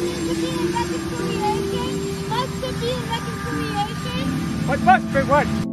reconciliation? Must there be reconciliation? What must be what?